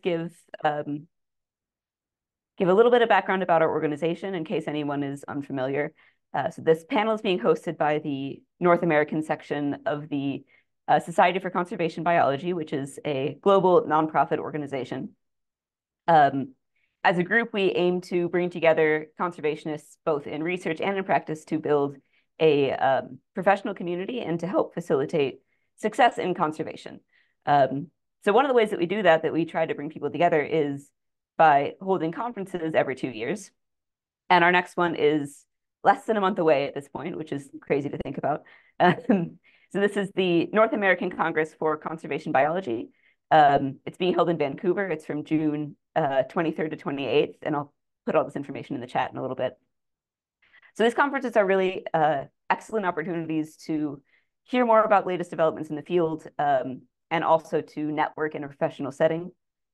give um, give a little bit of background about our organization in case anyone is unfamiliar. Uh, so this panel is being hosted by the North American section of the uh, Society for Conservation Biology, which is a global nonprofit organization. Um, as a group, we aim to bring together conservationists both in research and in practice to build a um, professional community and to help facilitate success in conservation. Um, so one of the ways that we do that, that we try to bring people together is by holding conferences every two years. And our next one is less than a month away at this point, which is crazy to think about. Um, so this is the North American Congress for Conservation Biology. Um, it's being held in Vancouver. It's from June uh, 23rd to 28th, and I'll put all this information in the chat in a little bit. So these conferences are really uh, excellent opportunities to hear more about latest developments in the field um, and also to network in a professional setting,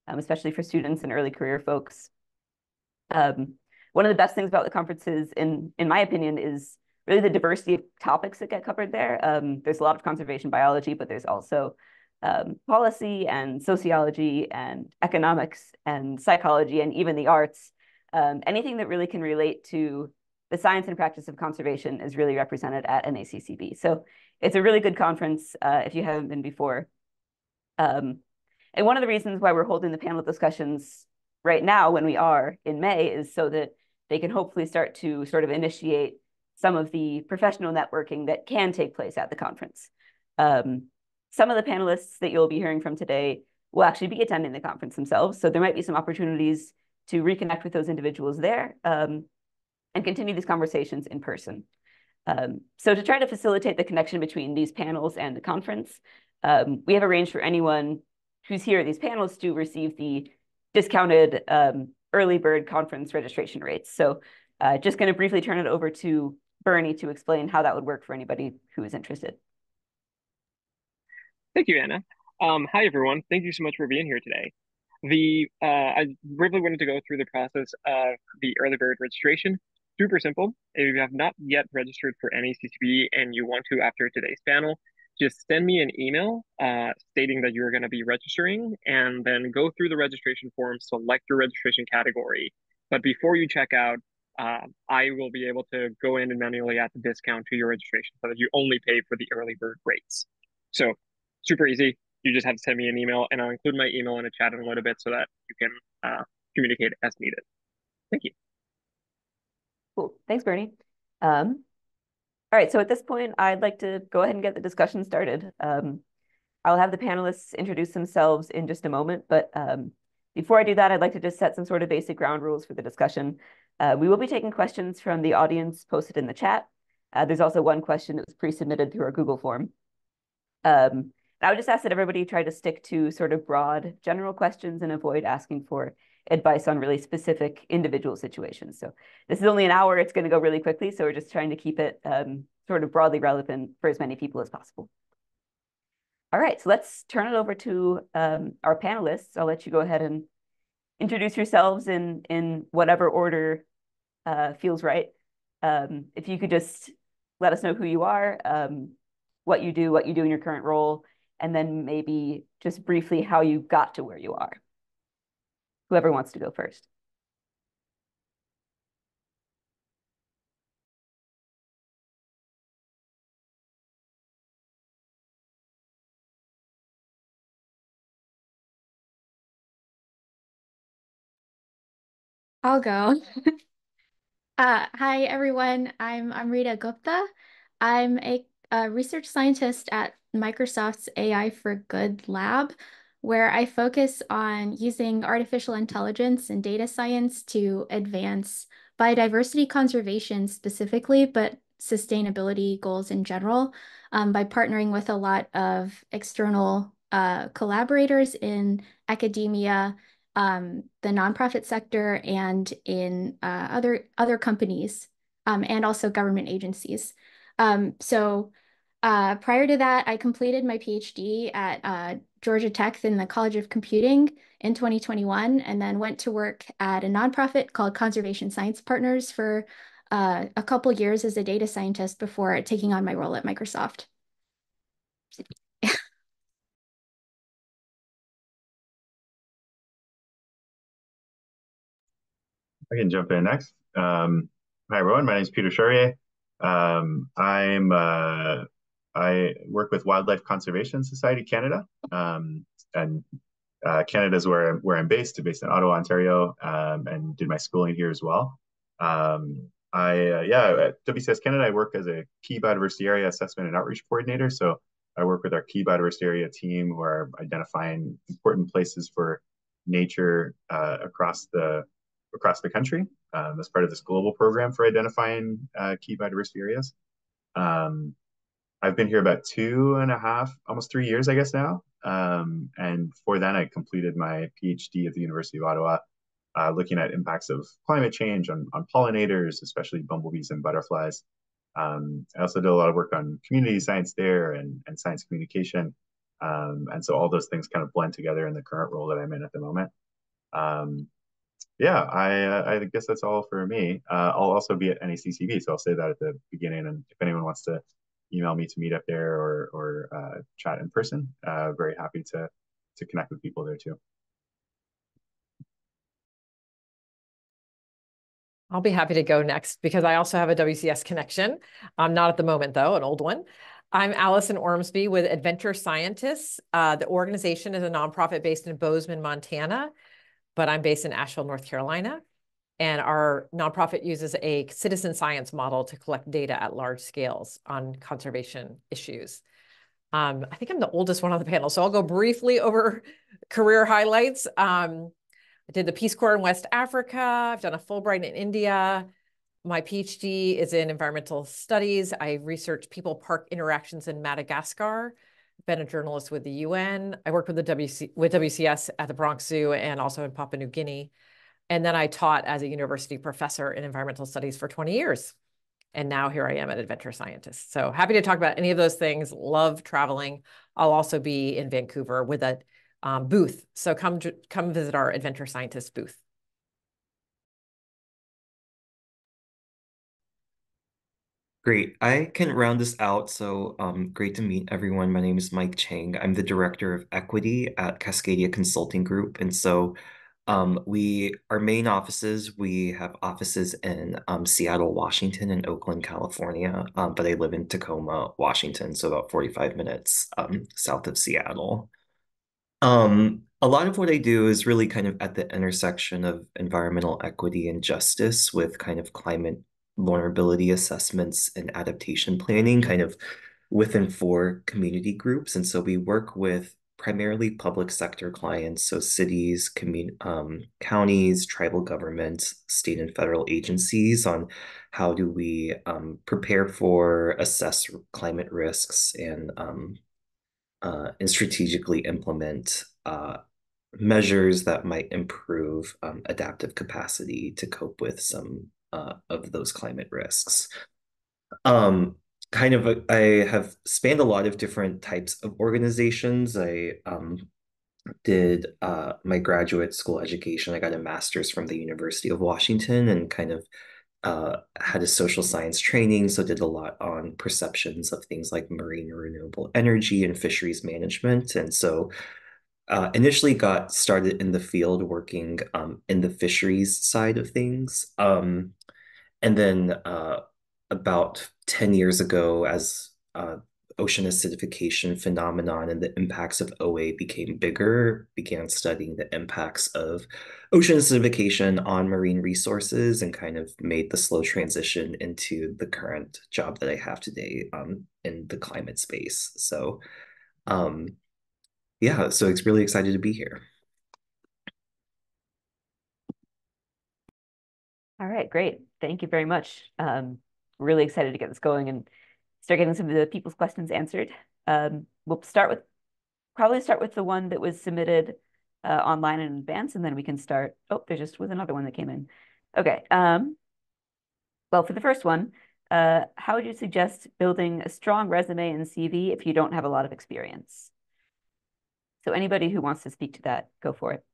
um, especially for students and early career folks. Um, one of the best things about the conferences, in, in my opinion, is really the diversity of topics that get covered there. Um, there's a lot of conservation biology, but there's also um, policy and sociology and economics and psychology and even the arts. Um, anything that really can relate to the science and practice of conservation is really represented at NACCB. So it's a really good conference uh, if you haven't been before. Um, and one of the reasons why we're holding the panel discussions right now when we are in May is so that they can hopefully start to sort of initiate some of the professional networking that can take place at the conference. Um, some of the panelists that you'll be hearing from today will actually be attending the conference themselves. So there might be some opportunities to reconnect with those individuals there um, and continue these conversations in person. Um, so to try to facilitate the connection between these panels and the conference, um, we have arranged for anyone who's here at these panels to receive the discounted um, early bird conference registration rates. So uh, just going to briefly turn it over to Bernie to explain how that would work for anybody who is interested. Thank you, Anna. Um, hi, everyone. Thank you so much for being here today. The uh, I briefly wanted to go through the process of the early bird registration. Super simple. If you have not yet registered for NACCB and you want to after today's panel, just send me an email uh, stating that you're going to be registering and then go through the registration form, select your registration category. But before you check out, uh, I will be able to go in and manually add the discount to your registration so that you only pay for the early bird rates. So super easy. You just have to send me an email and I'll include my email in a chat in a little bit so that you can uh, communicate as needed. Thank you. Cool. Thanks, Bernie. Um, all right, so at this point, I'd like to go ahead and get the discussion started. Um, I'll have the panelists introduce themselves in just a moment, but um, before I do that, I'd like to just set some sort of basic ground rules for the discussion. Uh, we will be taking questions from the audience posted in the chat. Uh, there's also one question that was pre-submitted through our Google form. Um, I would just ask that everybody try to stick to sort of broad general questions and avoid asking for advice on really specific individual situations. So this is only an hour. It's going to go really quickly. So we're just trying to keep it um, sort of broadly relevant for as many people as possible. All right, so let's turn it over to um, our panelists. I'll let you go ahead and introduce yourselves in, in whatever order uh, feels right. Um, if you could just let us know who you are, um, what you do, what you do in your current role, and then maybe just briefly how you got to where you are. Whoever wants to go first. I'll go. uh, hi, everyone. I'm Amrita Gupta. I'm a, a research scientist at Microsoft's AI for Good lab, where I focus on using artificial intelligence and data science to advance biodiversity conservation specifically, but sustainability goals in general um, by partnering with a lot of external uh, collaborators in academia, um, the nonprofit sector, and in uh, other, other companies, um, and also government agencies. Um, so uh, prior to that, I completed my PhD at uh, Georgia Tech in the College of Computing in 2021, and then went to work at a nonprofit called Conservation Science Partners for uh, a couple years as a data scientist before taking on my role at Microsoft. I can jump in next. Um, hi everyone, my name is Peter Soroye. Um, I'm uh, I work with Wildlife Conservation Society Canada, um, and uh, Canada is where where I'm based. I'm based in Ottawa, Ontario, um, and did my schooling here as well. Um, I uh, yeah at WCS Canada I work as a key biodiversity area assessment and outreach coordinator. So I work with our key biodiversity area team who are identifying important places for nature uh, across the across the country um, as part of this global program for identifying uh, key biodiversity areas. Um, I've been here about two and a half, almost three years, I guess now. Um, and for then, I completed my PhD at the University of Ottawa, uh, looking at impacts of climate change on, on pollinators, especially bumblebees and butterflies. Um, I also did a lot of work on community science there and, and science communication. Um, and so all those things kind of blend together in the current role that I'm in at the moment. Um, yeah, I, uh, I guess that's all for me. Uh, I'll also be at NACCB, so I'll say that at the beginning. And if anyone wants to email me to meet up there or, or uh, chat in person, uh, very happy to, to connect with people there too. I'll be happy to go next because I also have a WCS connection. I'm not at the moment, though, an old one. I'm Alison Ormsby with Adventure Scientists. Uh, the organization is a nonprofit based in Bozeman, Montana, but I'm based in Asheville, North Carolina. And our nonprofit uses a citizen science model to collect data at large scales on conservation issues. Um, I think I'm the oldest one on the panel, so I'll go briefly over career highlights. Um, I did the Peace Corps in West Africa. I've done a Fulbright in India. My PhD is in environmental studies. I researched people park interactions in Madagascar. I've been a journalist with the UN. I worked with the WC, with WCS at the Bronx Zoo and also in Papua New Guinea. And then I taught as a university professor in environmental studies for 20 years. And now here I am at Adventure Scientist. So happy to talk about any of those things. Love traveling. I'll also be in Vancouver with a um, booth. So come, come visit our Adventure Scientist booth. Great. I can round this out. So um, great to meet everyone. My name is Mike Chang. I'm the Director of Equity at Cascadia Consulting Group. And so um, we, our main offices, we have offices in um, Seattle, Washington, and Oakland, California, um, but I live in Tacoma, Washington, so about 45 minutes um, south of Seattle. Um, a lot of what I do is really kind of at the intersection of environmental equity and justice with kind of climate vulnerability assessments and adaptation planning kind of within four community groups. And so we work with primarily public sector clients, so cities, commun- um, counties, tribal governments, state and federal agencies on how do we um, prepare for, assess climate risks, and um, uh, and strategically implement uh, measures that might improve um, adaptive capacity to cope with some uh, of those climate risks. Um, kind of, a, I have spanned a lot of different types of organizations. I um, did uh, my graduate school education. I got a master's from the University of Washington and kind of uh, had a social science training, so did a lot on perceptions of things like marine renewable energy and fisheries management. And so uh, initially got started in the field working um, in the fisheries side of things. Um, and then uh, about 10 years ago, as uh, ocean acidification phenomenon and the impacts of OA became bigger, began studying the impacts of ocean acidification on marine resources and kind of made the slow transition into the current job that I have today um, in the climate space. So um, yeah, so it's really excited to be here. All right, great. Thank you very much. Um, really excited to get this going and start getting some of the people's questions answered. Um, we'll start with probably start with the one that was submitted uh, online in advance, and then we can start. Oh, there just was another one that came in. Okay. Um, well, for the first one, uh, how would you suggest building a strong resume and CV if you don't have a lot of experience? So anybody who wants to speak to that, go for it.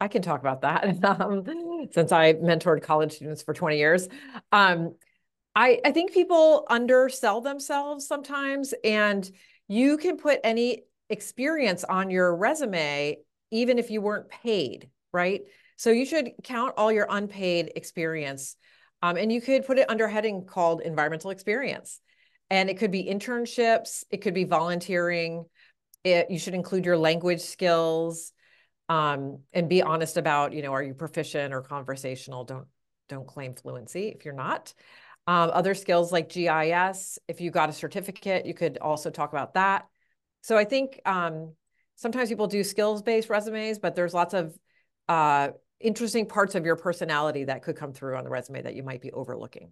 I can talk about that um, since I mentored college students for 20 years. Um, I, I think people undersell themselves sometimes, and you can put any experience on your resume, even if you weren't paid, right? So you should count all your unpaid experience. Um, and you could put it under a heading called environmental experience. And it could be internships, it could be volunteering. It, you should include your language skills um, and be honest about, you know, are you proficient or conversational? Don't don't claim fluency if you're not. Um, other skills like GIS, if you got a certificate, you could also talk about that. So I think um, sometimes people do skills-based resumes, but there's lots of uh, interesting parts of your personality that could come through on the resume that you might be overlooking.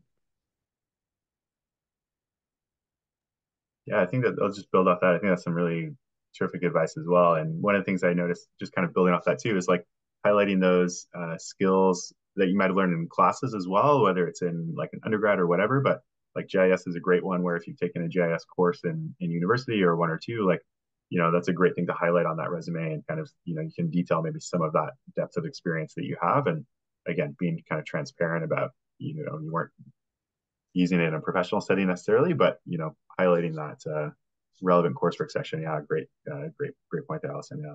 Yeah, I think that I'll just build off that. I think that's some really terrific advice as well. And one of the things I noticed, just kind of building off that too, is like highlighting those uh, skills that you might have learned in classes as well, whether it's in like an undergrad or whatever. But like GIS is a great one where if you've taken a GIS course in in university or one or two, like you know that's a great thing to highlight on that resume and kind of you know you can detail maybe some of that depth of experience that you have and again being kind of transparent about you know you weren't using it in a professional setting necessarily but you know highlighting that uh, relevant coursework section yeah great uh, great great point there alison yeah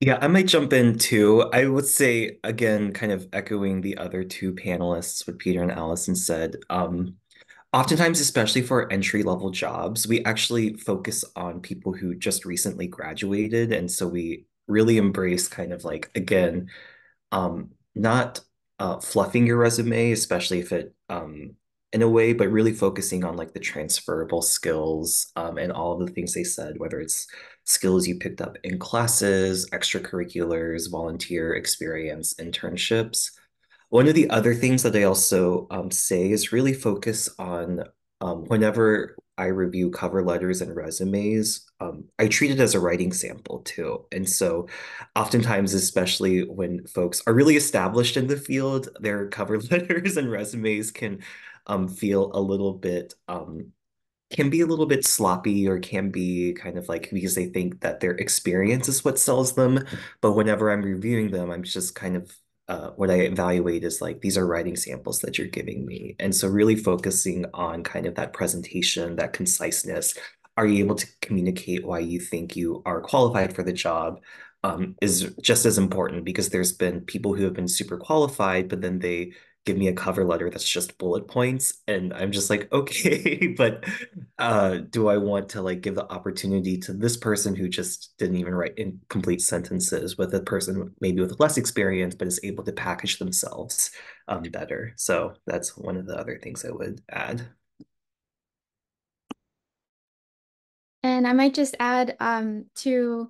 Yeah, I might jump in too. I would say, again, kind of echoing the other two panelists, what Peter and Allison said. Um, oftentimes, especially for entry level jobs, we actually focus on people who just recently graduated. And so we really embrace kind of like, again, um, not uh, fluffing your resume, especially if it um, in a way, but really focusing on like the transferable skills um, and all of the things they said, whether it's skills you picked up in classes, extracurriculars, volunteer experience, internships. One of the other things that I also um, say is really focus on um, whenever I review cover letters and resumes, um, I treat it as a writing sample too. And so, oftentimes, especially when folks are really established in the field, their cover letters and resumes can um, feel a little bit um, can be a little bit sloppy or can be kind of like because they think that their experience is what sells them. But whenever I'm reviewing them, I'm just kind of uh, what I evaluate is like these are writing samples that you're giving me. And so really focusing on kind of that presentation, that conciseness. Are you able to communicate why you think you are qualified for the job? Um, is just as important because there's been people who have been super qualified, but then they give me a cover letter that's just bullet points and i'm just like okay but uh do i want to like give the opportunity to this person who just didn't even write in complete sentences with a person maybe with less experience but is able to package themselves um better? So that's one of the other things i would add. And i might just add um to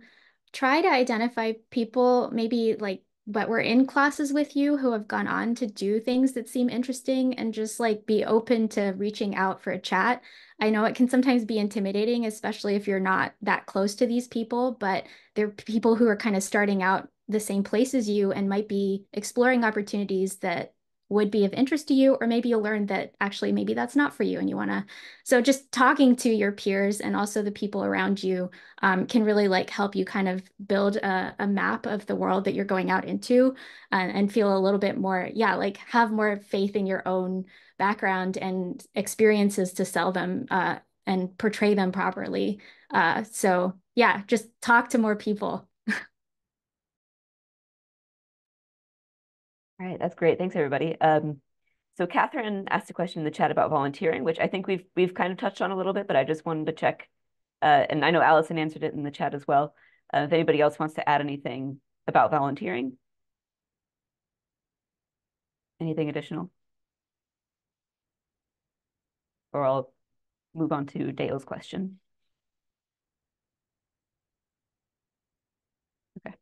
try to identify people maybe like but we're in classes with you who have gone on to do things that seem interesting and just like be open to reaching out for a chat. I know it can sometimes be intimidating, especially if you're not that close to these people, but they're people who are kind of starting out the same place as you and might be exploring opportunities that would be of interest to you, or maybe you'll learn that actually maybe that's not for you and you want to. So just talking to your peers and also the people around you um, can really like help you kind of build a, a map of the world that you're going out into uh, and feel a little bit more, yeah, like have more faith in your own background and experiences to sell them uh, and portray them properly. Uh, so yeah, just talk to more people. All right, that's great. Thanks, everybody. Um, so Catherine asked a question in the chat about volunteering, which I think we've we've kind of touched on a little bit, but I just wanted to check. Uh, and I know Alison answered it in the chat as well. Uh, if anybody else wants to add anything about volunteering, anything additional, or I'll move on to Dale's question. Okay.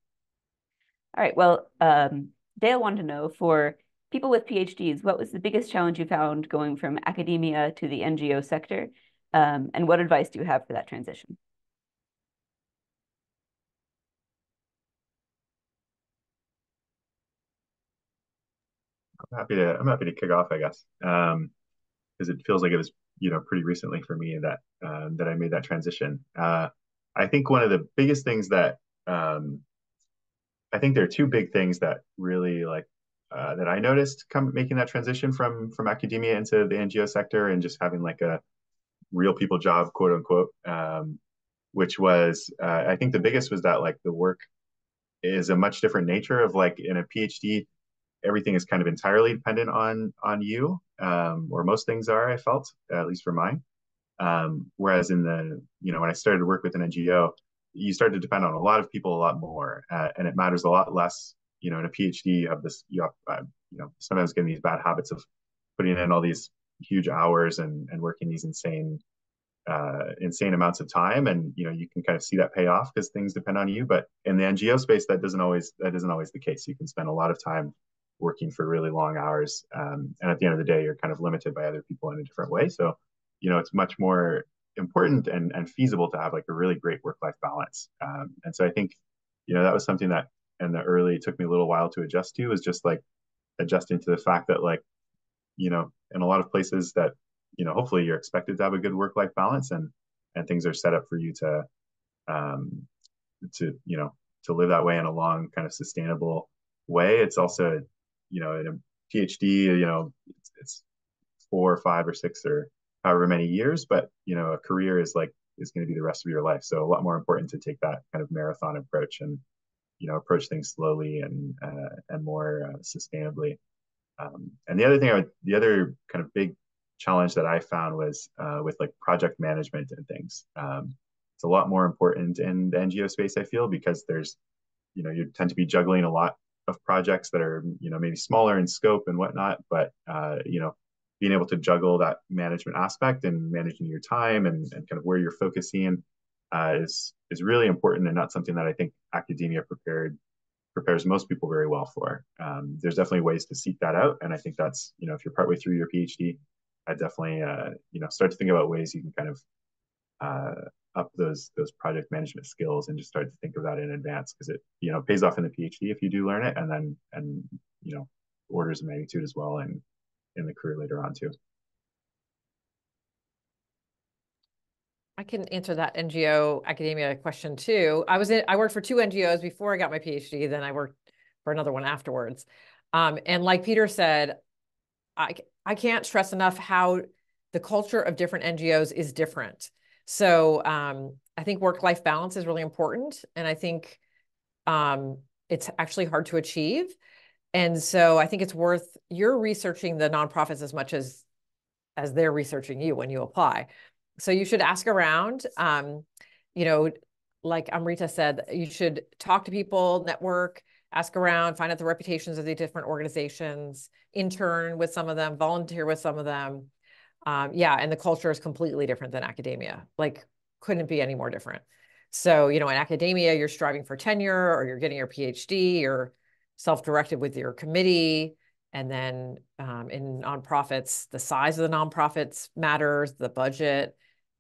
All right. Well. Um, Dale wanted to know for people with PhDs, what was the biggest challenge you found going from academia to the NGO sector? Um, and what advice do you have for that transition? I'm happy to I'm happy to kick off, I guess, because um, it feels like it was you know pretty recently for me that um, that I made that transition. Uh, I think one of the biggest things that um, I think there are two big things that really like uh, that I noticed come making that transition from from academia into the NGO sector and just having like a real people job, quote unquote, um, which was uh, I think the biggest was that like the work is a much different nature of like in a PhD, everything is kind of entirely dependent on on you, um, or most things are. I felt at least for mine. Um, whereas in the you know when I started to work with an NGO, you start to depend on a lot of people a lot more, uh, and it matters a lot less. You know, in a PhD, you have this you have uh, you know sometimes getting these bad habits of putting in all these huge hours and and working these insane uh, insane amounts of time and you know you can kind of see that pay off because things depend on you but in the ngo space that doesn't always that isn't always the case you can spend a lot of time working for really long hours um, and at the end of the day you're kind of limited by other people in a different way so you know it's much more important and, and feasible to have like a really great work life balance. Um, and so i think you know that was something that in the early took me a little while to adjust to was just like adjusting to the fact that like you know in a lot of places that you know hopefully you're expected to have a good work life balance and and things are set up for you to um to you know to live that way in a long kind of sustainable way. It's also you know in a phd you know it's, it's four or five or six or however many years but you know a career is like is going to be the rest of your life so a lot more important to take that kind of marathon approach and you know approach things slowly and uh, and more uh, sustainably um, and the other thing I would, the other kind of big challenge that I found was uh, with like project management and things. Um, it's a lot more important in the NGO space, I feel, because there's, you know, you tend to be juggling a lot of projects that are, you know, maybe smaller in scope and whatnot, but, uh, you know, being able to juggle that management aspect and managing your time and, and kind of where you're focusing uh, is is really important and not something that I think academia prepared prepares most people very well for. Um, there's definitely ways to seek that out, and I think that's you know if you're partway through your PhD, I definitely uh, you know start to think about ways you can kind of uh, up those those project management skills and just start to think of that in advance because it you know pays off in the PhD if you do learn it, and then and you know orders of magnitude as well and in the career later on too. I can answer that NGO academia question too. I was in, I worked for two NGOs before I got my PhD, then I worked for another one afterwards. Um, and like Peter said, I, I can't stress enough how the culture of different NGOs is different. So um, I think work-life balance is really important. And I think um, it's actually hard to achieve. And so I think it's worth, you're researching the nonprofits as much as, as they're researching you when you apply. So you should ask around. Um, you know, like Amrita said, you should talk to people, network, ask around, find out the reputations of the different organizations, intern with some of them, volunteer with some of them. Um, yeah, and the culture is completely different than academia. Like, couldn't be any more different. So, you know, in academia, you're striving for tenure or you're getting your PhD, you're self-directed with your committee. And then um, in nonprofits, the size of the nonprofits matters, the budget,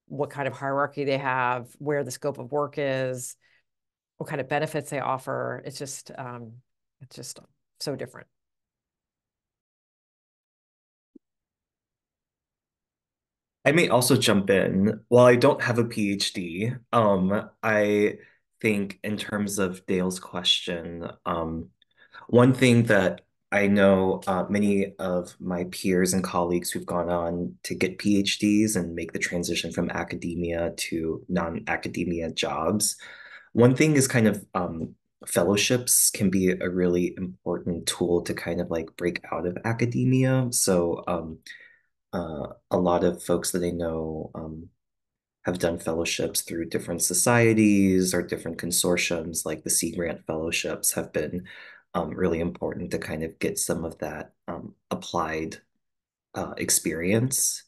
what kind of hierarchy they have, where the scope of work is, what kind of benefits they offer. It's just, um, it's just so different. I may also jump in. While I don't have a PhD, um, I think in terms of Dale's question, um, one thing that I know uh, many of my peers and colleagues who've gone on to get PhDs and make the transition from academia to non-academia jobs. One thing is kind of um, fellowships can be a really important tool to kind of like break out of academia. So um, uh, a lot of folks that I know um, have done fellowships through different societies or different consortiums, like the Sea Grant fellowships have been um, really important to kind of get some of that um, applied uh, experience.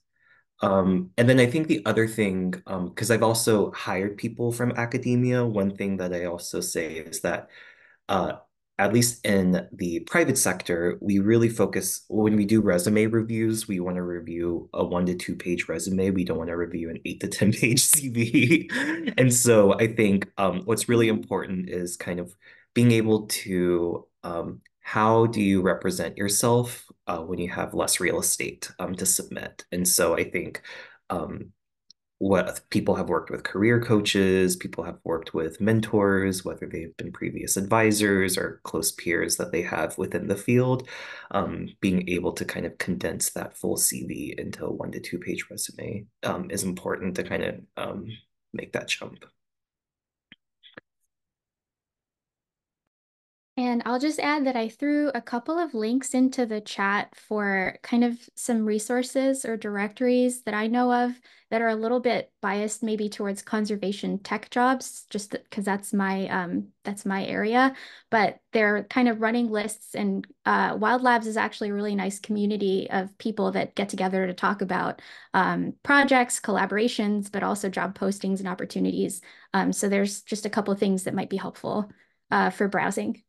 Um, and then I think the other thing, because um, I've also hired people from academia, one thing that I also say is that uh, at least in the private sector, we really focus when we do resume reviews, we want to review a one to two page resume. We don't want to review an eight to 10 page CV. and so I think um, what's really important is kind of being able to um, how do you represent yourself uh, when you have less real estate um, to submit? And so I think um, what people have worked with career coaches, people have worked with mentors, whether they've been previous advisors or close peers that they have within the field. Um, being able to kind of condense that full CV into a one to two page resume um, is important to kind of um, make that jump. And I'll just add that I threw a couple of links into the chat for kind of some resources or directories that I know of that are a little bit biased maybe towards conservation tech jobs, just because that's my um, that's my area. But they're kind of running lists, and uh, Wild Labs is actually a really nice community of people that get together to talk about um, projects, collaborations, but also job postings and opportunities. Um, so there's just a couple of things that might be helpful uh, for browsing.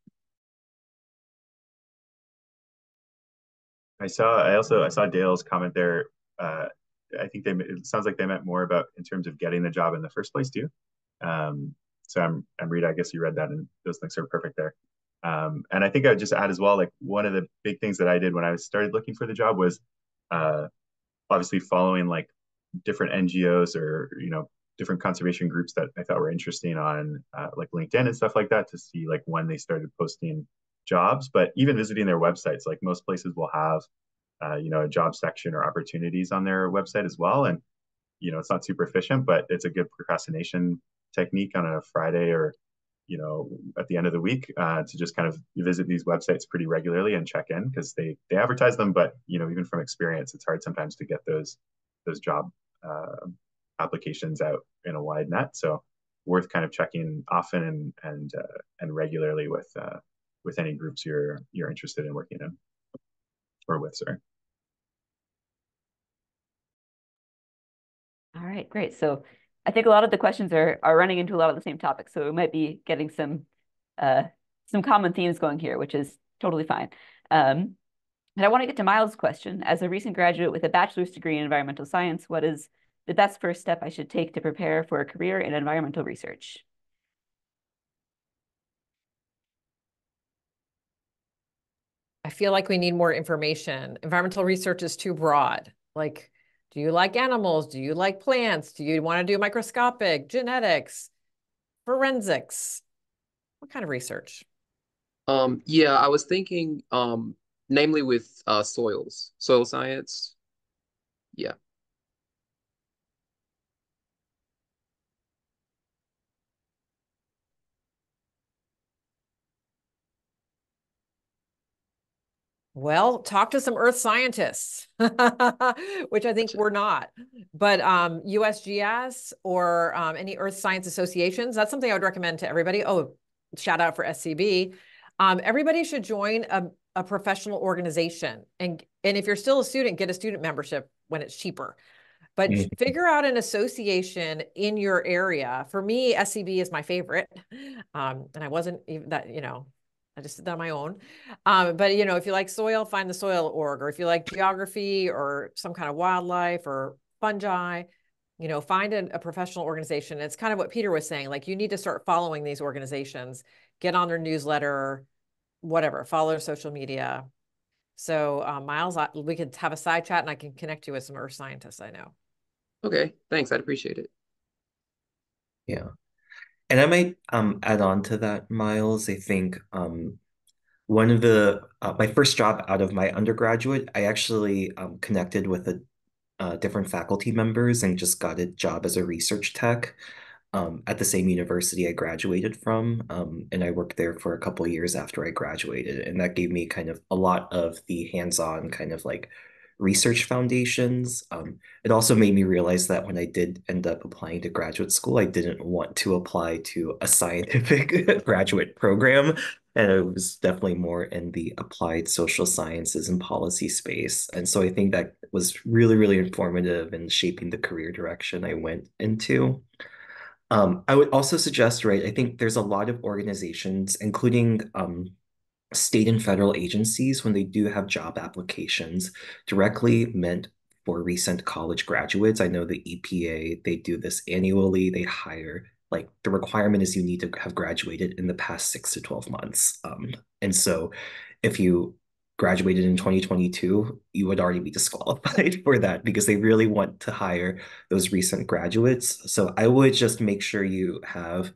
I saw. I also I saw Dale's comment there. Uh, I think they. It sounds like they meant more about in terms of getting the job in the first place too. Um, so I'm Amrita. I guess you read that, and those links are perfect there. Um, and I think I would just add as well, like one of the big things that I did when I started looking for the job was, uh, obviously following like different NGOs or you know different conservation groups that I thought were interesting on uh, like LinkedIn and stuff like that to see like when they started posting jobs, but even visiting their websites, like most places will have, uh, you know, a job section or opportunities on their website as well. And, you know, it's not super efficient, but it's a good procrastination technique on a Friday or, you know, at the end of the week uh, to just kind of visit these websites pretty regularly and check in because they they advertise them, but you know, even from experience, it's hard sometimes to get those those job uh, applications out in a wide net. So worth kind of checking often and and uh, and regularly with uh, with any groups you're you're interested in working in or with, sorry. All right, great. So I think a lot of the questions are are running into a lot of the same topics. So we might be getting some uh, some common themes going here, which is totally fine. Um, and I want to get to Miles' question. As a recent graduate with a bachelor's degree in environmental science, what is the best first step I should take to prepare for a career in environmental research? Feel like we need more information. Environmental research is too broad. Like, do you like animals? Do you like plants? Do you want to do microscopic, genetics, forensics? What kind of research? Um, yeah, I was thinking, um, namely with uh, soils, soil science. Yeah. Well, talk to some earth scientists, which I think we're not. But um, USGS or um, any earth science associations, that's something I would recommend to everybody. Oh, shout out for SCB. Um, everybody should join a, a professional organization. And, and if you're still a student, get a student membership when it's cheaper. But mm. figure out an association in your area. For me, SCB is my favorite. Um, and I wasn't even that, you know, I just did that on my own. Um, but you know, if you like soil, find the soil org, or if you like geography or some kind of wildlife or fungi, you know, find a, a professional organization. It's kind of what Peter was saying. Like you need to start following these organizations, get on their newsletter, whatever, follow their social media. So uh, Miles, we could have a side chat and I can connect you with some earth scientists I know. Okay, thanks. I'd appreciate it. Yeah. And I might um, add on to that, Miles. I think um, one of the uh, my first job out of my undergraduate, I actually um, connected with a uh, different faculty members and just got a job as a research tech um, at the same university I graduated from. Um, and I worked there for a couple years after I graduated, and that gave me kind of a lot of the hands-on kind of like research foundations. Um, it also made me realize that when I did end up applying to graduate school, I didn't want to apply to a scientific graduate program. And it was definitely more in the applied social sciences and policy space. And so I think that was really, really informative in shaping the career direction I went into. Um, I would also suggest, right, I think there's a lot of organizations, including um, state and federal agencies, when they do have job applications directly meant for recent college graduates, I know the EPA, they do this annually. They hire, like, the requirement is you need to have graduated in the past six to 12 months. Um, and so if you graduated in 2022, you would already be disqualified for that because they really want to hire those recent graduates. So I would just make sure you have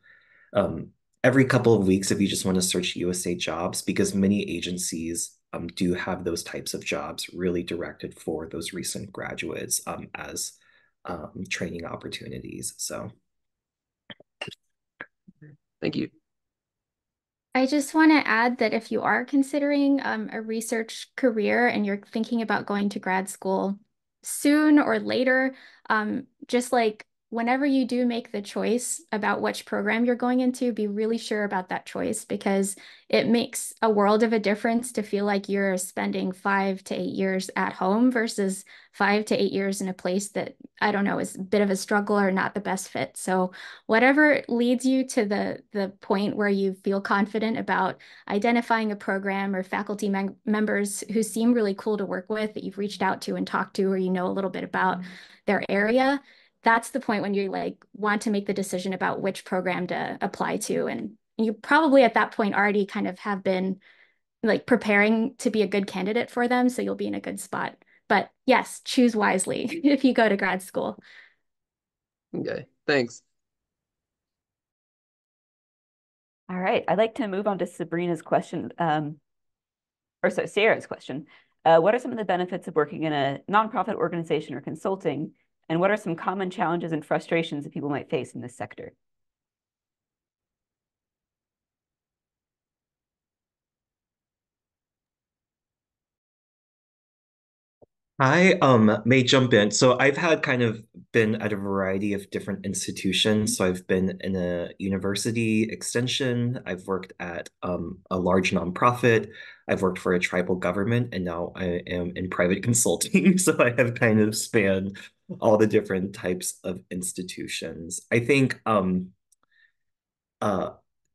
um, every couple of weeks if you just want to search USA jobs because many agencies um, do have those types of jobs really directed for those recent graduates um, as um, training opportunities. So Thank you. I just want to add that if you are considering um, a research career and you're thinking about going to grad school soon or later, um, just like whenever you do make the choice about which program you're going into, be really sure about that choice because it makes a world of a difference to feel like you're spending five to eight years at home versus five to eight years in a place that I don't know is a bit of a struggle or not the best fit. So whatever leads you to the the point where you feel confident about identifying a program or faculty members who seem really cool to work with that you've reached out to and talked to or you know a little bit about mm-hmm. their area that's the point when you like want to make the decision about which program to apply to and you probably at that point already kind of have been like preparing to be a good candidate for them so you'll be in a good spot. But yes choose wisely if you go to grad school. Okay thanks. All right i'd like to move on to sabrina's question um or so sarah's question. Uh, what are some of the benefits of working in a nonprofit organization or consulting and what are some common challenges and frustrations that people might face in this sector? I um may jump in. So I've had kind of been at a variety of different institutions. So I've been in a university extension. I've worked at um, a large nonprofit. I've worked for a tribal government, and now I am in private consulting. So I have kind of spanned all the different types of institutions. I think um uh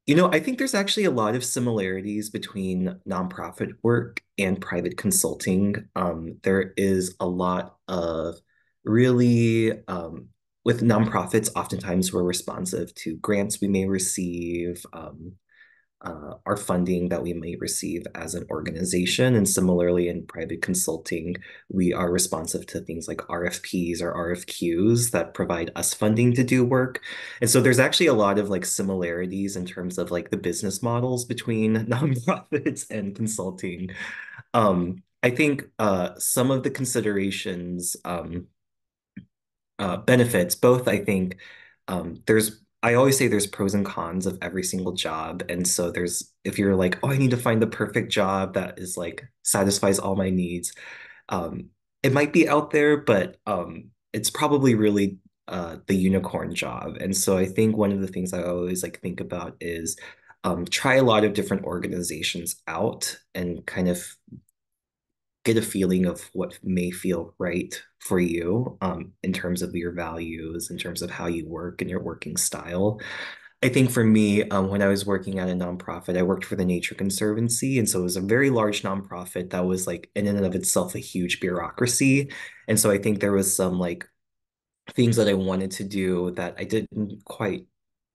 you know, I think there's actually a lot of similarities between nonprofit work and private consulting. Um, there is a lot of really, um, with nonprofits, oftentimes we're responsive to grants we may receive, um, uh, our funding that we may receive as an organization. And similarly, in private consulting, we are responsive to things like RFPs or RFQs that provide us funding to do work. And so there's actually a lot of like similarities in terms of like the business models between nonprofits and consulting. Um, I think uh, some of the considerations, um, uh, benefits, both I think um, there's I always say there's pros and cons of every single job. And so there's, if you're like, oh, I need to find the perfect job that is like satisfies all my needs, um, it might be out there, but um, it's probably really uh, the unicorn job. And so I think one of the things I always like think about is um, try a lot of different organizations out and kind of get a feeling of what may feel right for you um, in terms of your values, in terms of how you work and your working style. I think for me, um, when I was working at a nonprofit, I worked for the Nature Conservancy. And so it was a very large nonprofit that was like in and of itself a huge bureaucracy. And so I think there was some like things that I wanted to do that I didn't quite,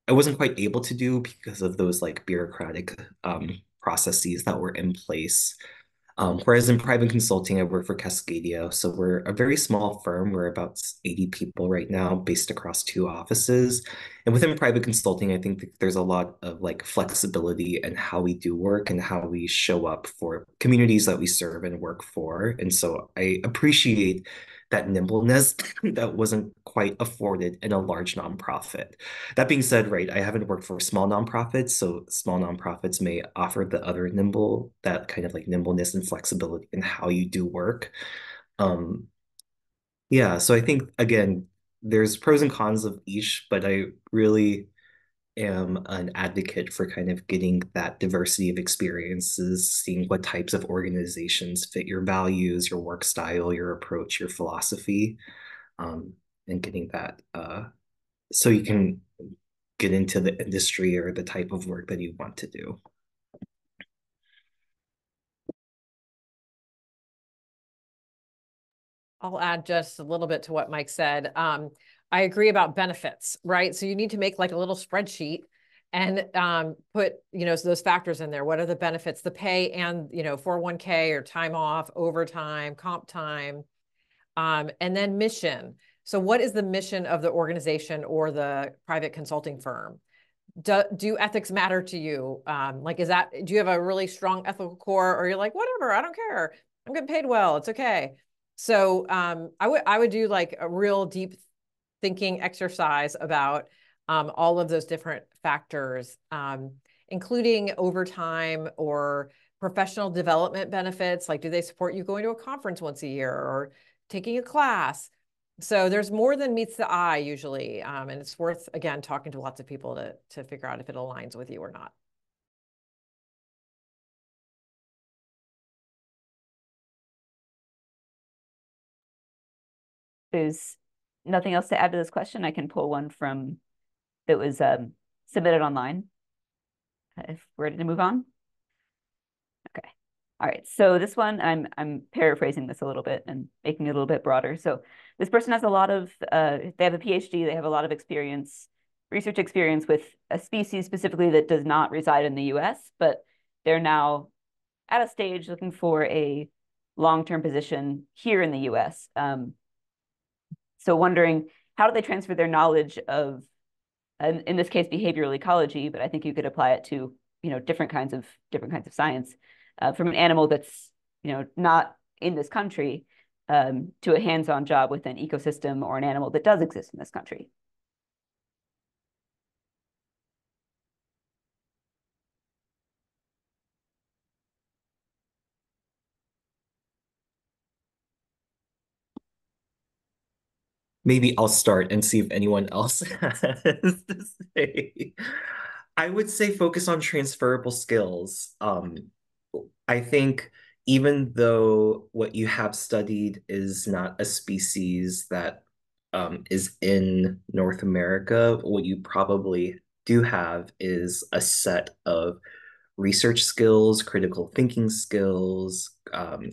I wasn't quite able to do because of those like bureaucratic um, processes that were in place um, whereas in private consulting, I work for Cascadia. So we're a very small firm. We're about 80 people right now based across two offices. And within private consulting, I think there's a lot of like flexibility in how we do work and how we show up for communities that we serve and work for. And so I appreciate that nimbleness that wasn't quite afforded in a large nonprofit. That being said, right, I haven't worked for small nonprofits, so small nonprofits may offer the other nimble, that kind of like nimbleness and flexibility in how you do work. Um, yeah, so I think again, there's pros and cons of each, but I really am an advocate for kind of getting that diversity of experiences, seeing what types of organizations fit your values, your work style, your approach, your philosophy, um, and getting that uh, so you can get into the industry or the type of work that you want to do. I'll add just a little bit to what Mike said. Um, I agree about benefits, right? So you need to make like a little spreadsheet and um, put, you know, those factors in there. What are the benefits, the pay and, you know, 401k or time off, overtime, comp time, um, and then mission. So what is the mission of the organization or the private consulting firm? Do, do ethics matter to you? Um, like, is that, do you have a really strong ethical core or you're like, whatever, I don't care. I'm getting paid well. It's okay. So um, I would, I would do like a real deep thinking exercise about um, all of those different factors, um, including overtime or professional development benefits. Like, do they support you going to a conference once a year or taking a class? So there's more than meets the eye usually. Um, and it's worth, again, talking to lots of people to, to figure out if it aligns with you or not. There's nothing else to add to this question. I can pull one from that was um, submitted online. If we're ready to move on. Okay. All right. So this one, I'm I'm paraphrasing this a little bit and making it a little bit broader. So this person has a lot of, uh, they have a PhD, they have a lot of experience, research experience with a species specifically that does not reside in the US, but they're now at a stage looking for a long-term position here in the US. Um, so wondering how do they transfer their knowledge of, in, this case, behavioral ecology, but I think you could apply it to, you know, different kinds of different kinds of science uh, from an animal that's, you know, not in this country um, to a hands-on job with an ecosystem or an animal that does exist in this country. Maybe I'll start and see if anyone else has to say. I would say focus on transferable skills. Um, I think even though what you have studied is not a species that um, is in North America, what you probably do have is a set of research skills, critical thinking skills, um,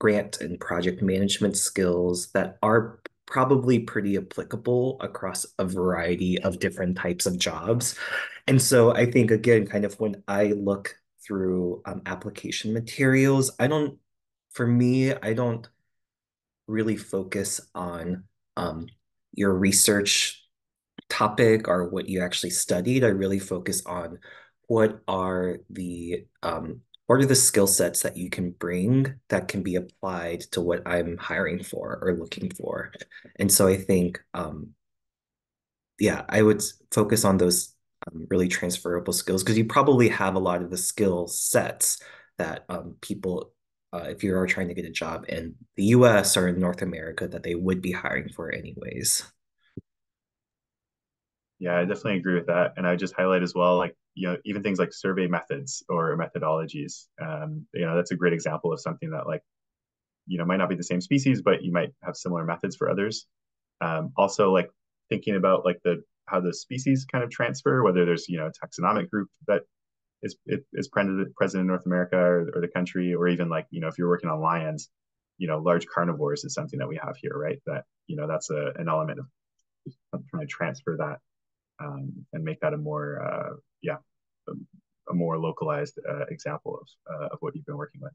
grant and project management skills that are probably pretty applicable across a variety of different types of jobs. And so I think, again, kind of when I look through um, application materials. I don't, for me, I don't really focus on um, your research topic or what you actually studied. I really focus on what are the um, what are the skill sets that you can bring that can be applied to what I'm hiring for or looking for. And so I think, um, yeah, I would focus on those um, really transferable skills because you probably have a lot of the skill sets that um, people, uh, if you are trying to get a job in the US or in North America, that they would be hiring for anyways. Yeah, I definitely agree with that. And I just highlight as well, like, you know, even things like survey methods or methodologies. Um, you know, that's a great example of something that like, you know, might not be the same species, but you might have similar methods for others. Um, also like thinking about like the how the species kind of transfer, whether there's you know a taxonomic group that is is present in North America or, or the country, or even like you know if you're working on lions, you know large carnivores is something that we have here, right? That you know that's a, an element of, of trying to transfer that um, and make that a more uh, yeah a, a, more localized uh, example of uh, of what you've been working with.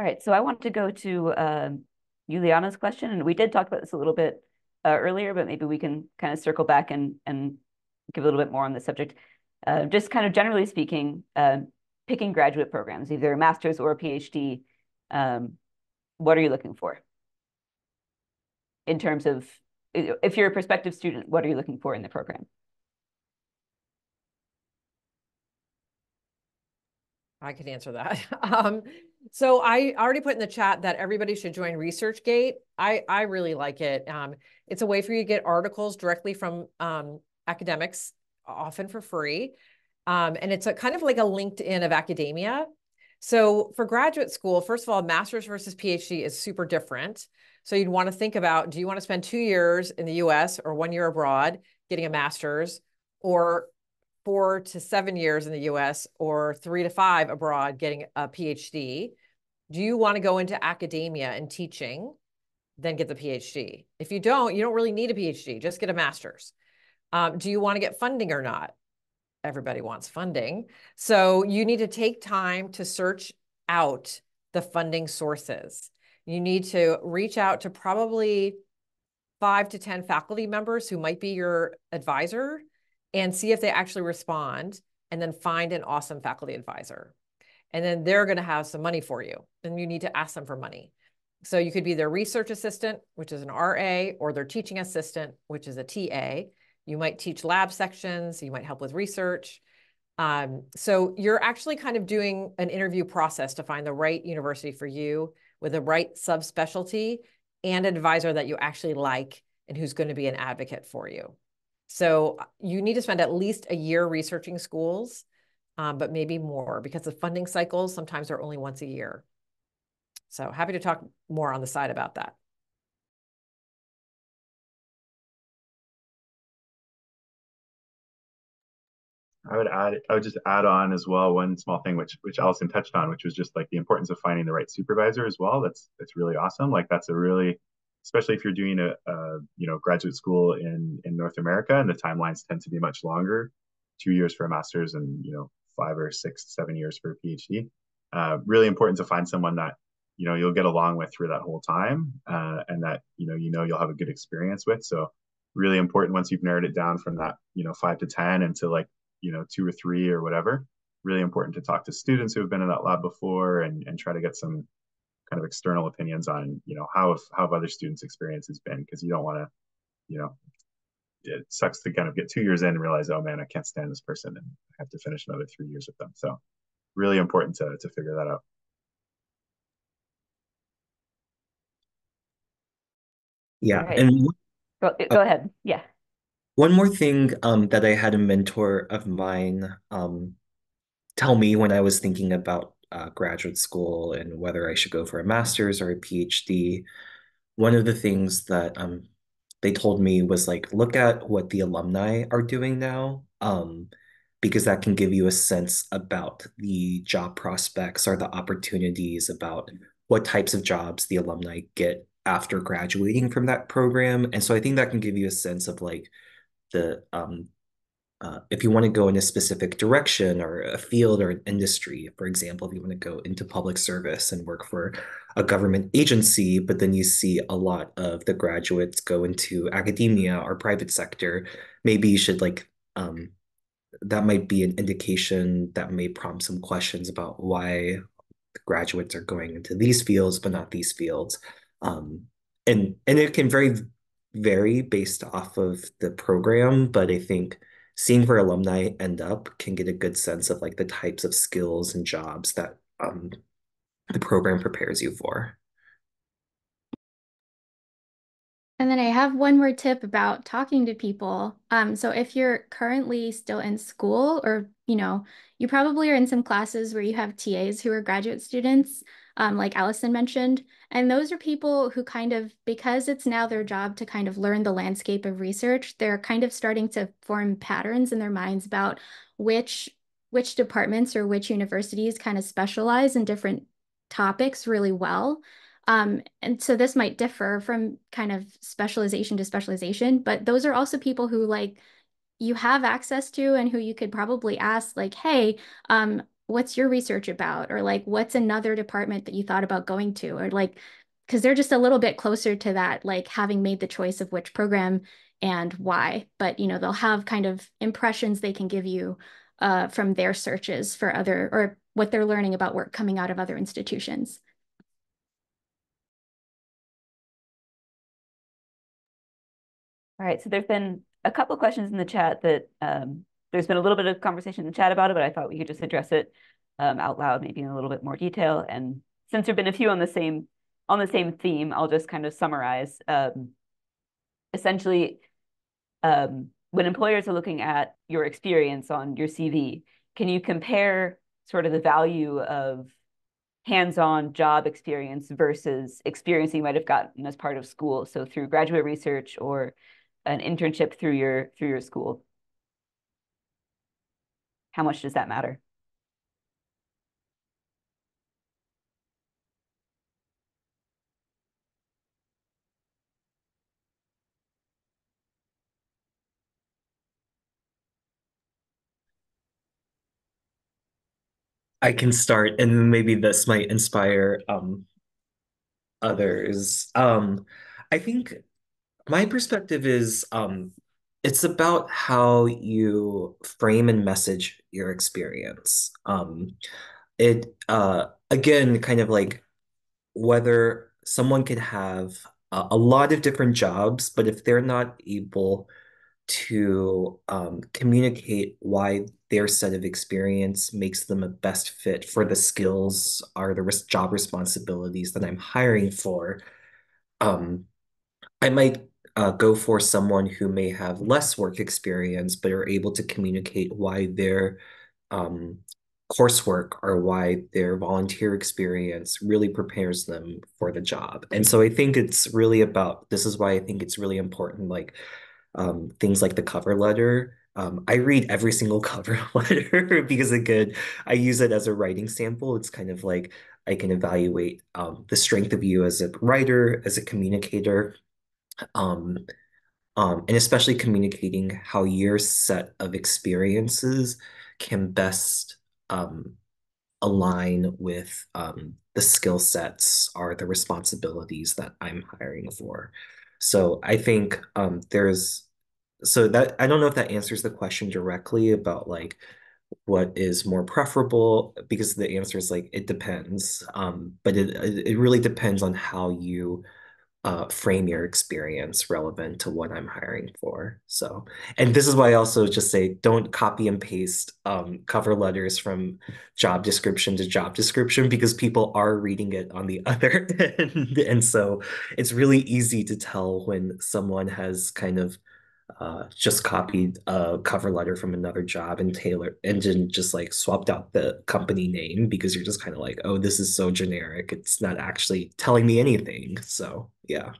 All right, so I want to go to uh, Juliana's question, and we did talk about this a little bit uh, earlier, but maybe we can kind of circle back and and give a little bit more on the subject. Uh, just kind of generally speaking, uh, picking graduate programs, either a master's or a PhD, um, what are you looking for? In terms of, if you're a prospective student, what are you looking for in the program? I could answer that. um, so I already put in the chat that everybody should join ResearchGate. I, I really like it. Um, it's a way for you to get articles directly from um, academics, often for free. Um, and it's a kind of like a LinkedIn of academia. So for graduate school, first of all, master's versus PhD is super different. So you'd want to think about, do you want to spend two years in the US or one year abroad getting a master's or four to seven years in the US or three to five abroad getting a PhD. Do you want to go into academia and teaching, then get the PhD? If you don't, you don't really need a PhD, just get a master's. Um, do you want to get funding or not? Everybody wants funding. So you need to take time to search out the funding sources. You need to reach out to probably five to 10 faculty members who might be your advisor and see if they actually respond and then find an awesome faculty advisor. And then they're going to have some money for you and you need to ask them for money. So you could be their research assistant, which is an RA, or their teaching assistant, which is a TA. You might teach lab sections, you might help with research. Um, so you're actually kind of doing an interview process to find the right university for you with the right subspecialty and advisor that you actually like and who's going to be an advocate for you. So uh, you need to spend at least a year researching schools, um, but maybe more because the funding cycles sometimes are only once a year. So happy to talk more on the side about that. I would add, I would just add on as well one small thing which which Alison touched on, which was just like the importance of finding the right supervisor as well. That's that's really awesome. Like that's a really, especially if you're doing a, a you know graduate school in in North America and the timelines tend to be much longer, two years for a master's and you know five or six seven years for a PhD. Uh, really important to find someone that you know you'll get along with through that whole time uh, and that you know you know you'll have a good experience with. So really important once you've narrowed it down from that you know five to ten into like you know two or three or whatever. Really important to talk to students who have been in that lab before and, and try to get some kind of external opinions on you know how have, how have other students experiences been? Because you don't want to you know it sucks to kind of get two years in and realize oh man i can't stand this person and i have to finish another three years with them. So really important to, to figure that out. Yeah right. and go, go uh, ahead. Yeah one more thing um, that I had a mentor of mine um, tell me when I was thinking about uh, graduate school and whether I should go for a master's or a PhD. One of the things that um, they told me was like, look at what the alumni are doing now, um, because that can give you a sense about the job prospects or the opportunities about what types of jobs the alumni get after graduating from that program. And so I think that can give you a sense of like, the um, uh, if you want to go in a specific direction or a field or an industry, for example, if you want to go into public service and work for a government agency, but then you see a lot of the graduates go into academia or private sector, maybe you should like, um, that might be an indication that may prompt some questions about why graduates are going into these fields, but not these fields. Um, and, and it can very vary based off of the program, but I think seeing where alumni end up can get a good sense of like the types of skills and jobs that um, the program prepares you for. And then I have one more tip about talking to people. Um, so if you're currently still in school or, you know, you probably are in some classes where you have TAs who are graduate students um, like Alison mentioned. And those are people who kind of, because it's now their job to kind of learn the landscape of research, they're kind of starting to form patterns in their minds about which which departments or which universities kind of specialize in different topics really well. Um, and so this might differ from kind of specialization to specialization, but those are also people who like you have access to and who you could probably ask like, hey, um, what's your research about? or like what's another department that you thought about going to? or like because they're just a little bit closer to that like having made the choice of which program and why. But you know they'll have kind of impressions they can give you uh, from their searches for other or what they're learning about work coming out of other institutions. All right so there's been a couple of questions in the chat that um, there's been a little bit of conversation in the chat about it, but I thought we could just address it um, out loud, maybe in a little bit more detail. And since there've been a few on the same on the same theme, I'll just kind of summarize. Um, essentially, um, when employers are looking at your experience on your CV, can you compare sort of the value of hands-on job experience versus experience you might have gotten as part of school, so through graduate research or an internship through your through your school? How much does that matter? I can start, and maybe this might inspire um, others. Um, I think my perspective is um, it's about how you frame and message your experience. Um, it uh, again, kind of like whether someone could have a, a lot of different jobs, but if they're not able to um, communicate why their set of experience makes them a best fit for the skills or the res job responsibilities that I'm hiring for, um, I might uh, go for someone who may have less work experience but are able to communicate why their um, coursework or why their volunteer experience really prepares them for the job. And so I think it's really about this is why I think it's really important, like um, things like the cover letter. Um, I read every single cover letter because again, I use it as a writing sample. It's kind of like I can evaluate um, the strength of you as a writer, as a communicator, um, um, and especially communicating how your set of experiences can best um, align with um, the skill sets or the responsibilities that I'm hiring for. So I think um, there's so that I don't know if that answers the question directly about like what is more preferable because the answer is like it depends. Um, but it it really depends on how you uh, frame your experience relevant to what I'm hiring for. So, and this is why I also just say don't copy and paste um, cover letters from job description to job description because people are reading it on the other end. And so it's really easy to tell when someone has kind of uh, just copied a cover letter from another job and tailor and then just like swapped out the company name because you're just kind of like, oh, this is so generic. It's not actually telling me anything. So yeah.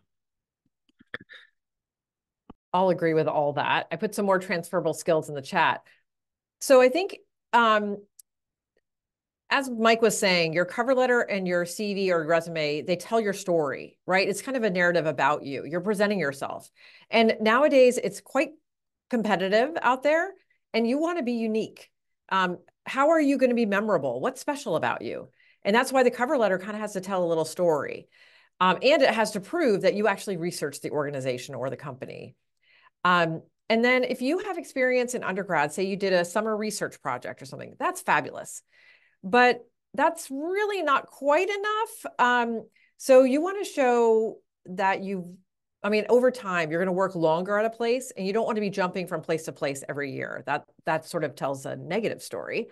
I'll agree with all that. I put some more transferable skills in the chat. So I think um, as Mike was saying, your cover letter and your CV or resume, they tell your story, right? It's kind of a narrative about you. You're presenting yourself. And nowadays, it's quite competitive out there, and you want to be unique. Um, how are you going to be memorable? What's special about you? And that's why the cover letter kind of has to tell a little story. Um, and it has to prove that you actually researched the organization or the company. Um, and then if you have experience in undergrad, say you did a summer research project or something, that's fabulous but that's really not quite enough. Um, so you want to show that you've, I mean, over time, you're going to work longer at a place and you don't want to be jumping from place to place every year. That, that sort of tells a negative story.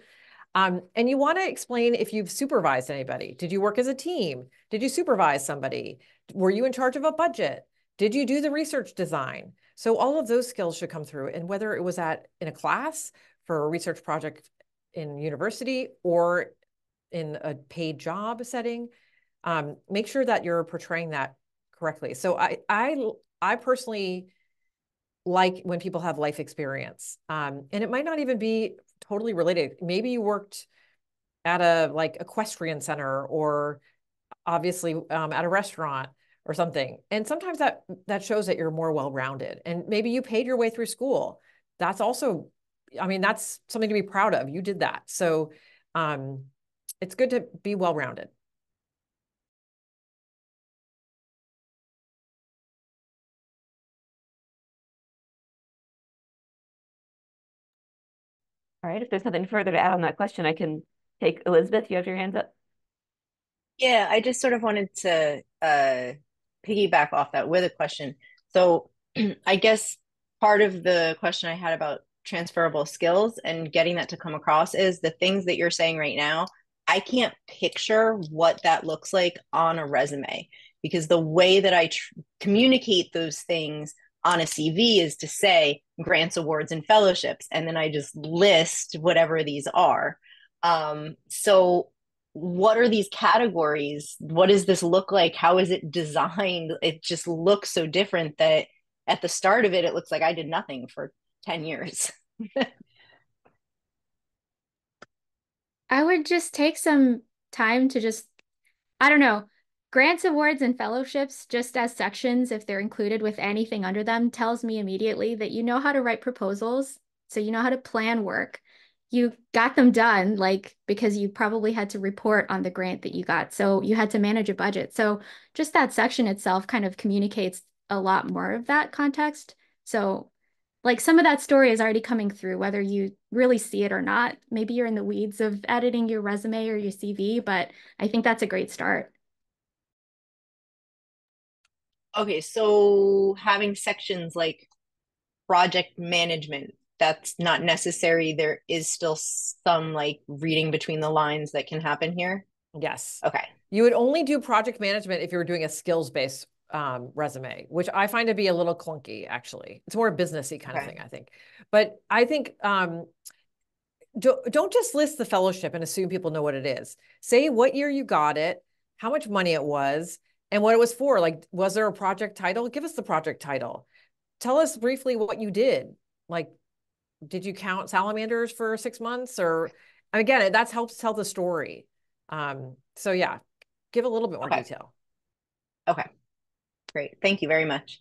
Um, and you want to explain if you've supervised anybody. Did you work as a team? Did you supervise somebody? Were you in charge of a budget? Did you do the research design? So all of those skills should come through. And whether it was at in a class for a research project in university or in a paid job setting, um, make sure that you're portraying that correctly. So I, I, I personally like when people have life experience, um, and it might not even be totally related. Maybe you worked at a like equestrian center or obviously um, at a restaurant or something. And sometimes that that shows that you're more well-rounded. And maybe you paid your way through school. That's also I mean, that's something to be proud of. You did that. So um, it's good to be well-rounded. All right, if there's nothing further to add on that question, I can take Elizabeth. You have your hands up. Yeah, I just sort of wanted to uh, piggyback off that with a question. So I guess part of the question I had about transferable skills and getting that to come across is the things that you're saying right now. I can't picture what that looks like on a resume because the way that I tr- communicate those things on a CV is to say grants, awards, and fellowships, and then I just list whatever these are. Um, so, what are these categories? What does this look like? How is it designed? It just looks so different that at the start of it, it looks like I did nothing for 10 years. I would just take some time to just, I don't know, grants, awards, and fellowships, just as sections, if they're included with anything under them, tells me immediately that you know how to write proposals. So you know how to plan work. you got them done, like because you probably had to report on the grant that you got. So you had to manage a budget. So just that section itself kind of communicates a lot more of that context. So like some of that story is already coming through, whether you really see it or not. Maybe you're in the weeds of editing your resume or your CV, but I think that's a great start. Okay, so having sections like project management, that's not necessary. There is still some like reading between the lines that can happen here. Yes. Okay. You would only do project management if you were doing a skills-based um, resume, which I find to be a little clunky, actually. It's more businessy kind okay. of thing, I think. But I think um, do, don't just list the fellowship and assume people know what it is. Say what year you got it, how much money it was, and what it was for. Like, was there a project title? Give us the project title. Tell us briefly what you did. Like, did you count salamanders for six months? Or again, that helps tell the story. Um, so yeah, give a little bit more okay. detail. Okay. Great. Thank you very much.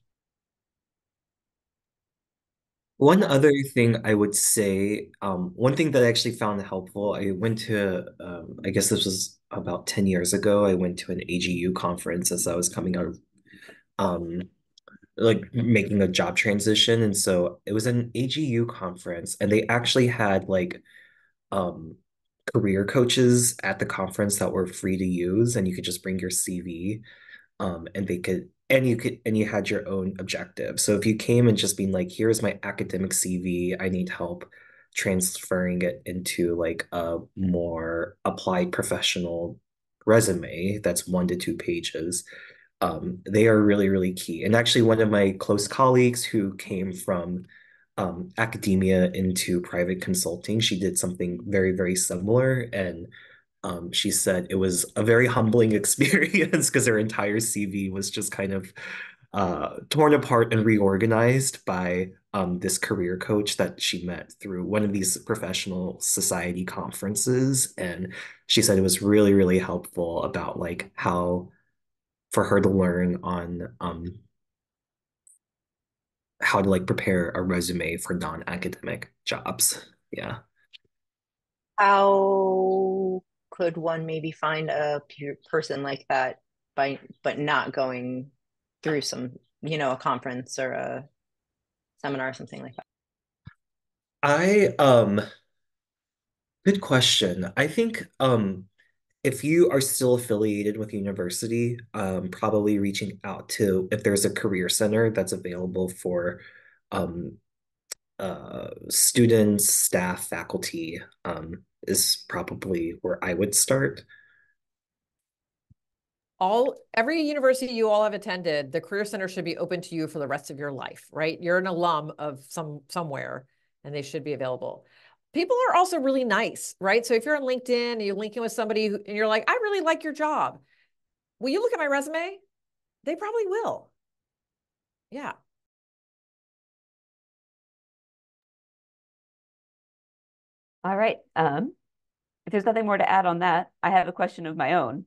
One other thing I would say, um, one thing that I actually found helpful, I went to, um, I guess this was about 10 years ago, I went to an AGU conference as I was coming out of um, like making a job transition. And so it was an AGU conference and they actually had like um career coaches at the conference that were free to use and you could just bring your CV um and they could and you could and you had your own objective. So if you came and just being like, here's my academic CV, I need help transferring it into like a more applied professional resume that's one to two pages. Um, they are really, really key. And actually, one of my close colleagues who came from um, academia into private consulting, she did something very, very similar. And um, she said it was a very humbling experience because her entire CV was just kind of uh, torn apart and reorganized by um, this career coach that she met through one of these professional society conferences. And she said it was really, really helpful about like how for her to learn on um, how to like prepare a resume for non-academic jobs. Yeah. How could one maybe find a person like that by but not going through some you know a conference or a seminar or something like that? I um good question. I think um if you are still affiliated with university um probably reaching out to if there's a career center that's available for um uh students staff faculty um is probably where I would start. All every university you all have attended, the Career Center should be open to you for the rest of your life, right? You're an alum of some somewhere and they should be available. People are also really nice, right? So if you're on LinkedIn and you're linking with somebody who, and you're like, I really like your job. Will you look at my resume? They probably will. Yeah. All right. Um, if there's nothing more to add on that, I have a question of my own.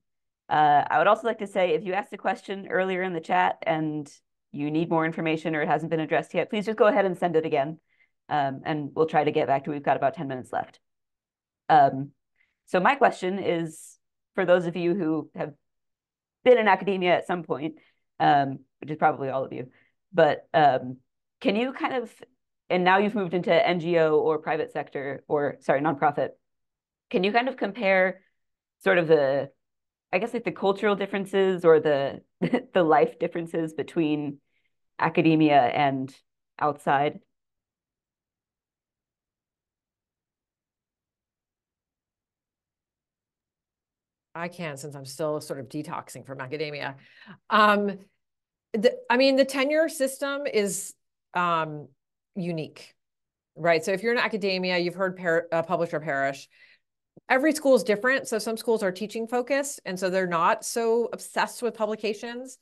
Uh, I would also like to say if you asked a question earlier in the chat and you need more information or it hasn't been addressed yet, please just go ahead and send it again. Um, and we'll try to get back to. We've got about 10 minutes left. Um, so my question is for those of you who have been in academia at some point, um, which is probably all of you, but um, can you kind of and now you've moved into NGO or private sector or sorry, nonprofit. Can you kind of compare sort of the, I guess like the cultural differences or the the life differences between academia and outside? I can since I'm still sort of detoxing from academia. Um, the, I mean, the tenure system is um, unique, right? So if you're in academia, you've heard uh, publish or perish. Every school is different. So some schools are teaching focused, and so they're not so obsessed with publications.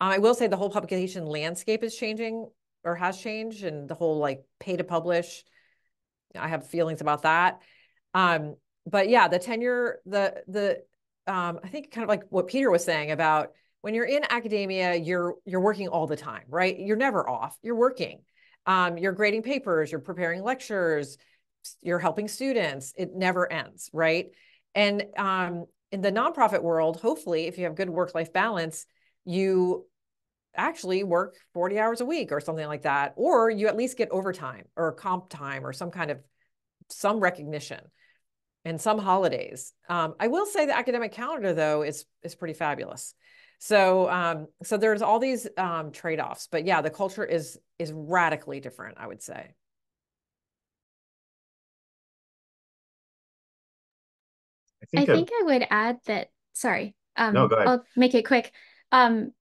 Um, I will say the whole publication landscape is changing or has changed, and the whole like pay to publish. I have feelings about that. Um, but yeah, the tenure, the the um, I think kind of like what Peter was saying about when you're in academia, you're you're working all the time, right? You're never off. You're working. Um, you're grading papers, you're preparing lectures, you're helping students. It never ends, right? And um, in the nonprofit world, hopefully, if you have good work-life balance, you actually work 40 hours a week or something like that, or you at least get overtime or comp time or some kind of some recognition and some holidays. Um, I will say the academic calendar though is is pretty fabulous. So um, so there's all these um, trade-offs, but yeah, the culture is is radically different, I would say. I think, I think I would add that, sorry, um, No, go ahead. I'll make it quick. Um,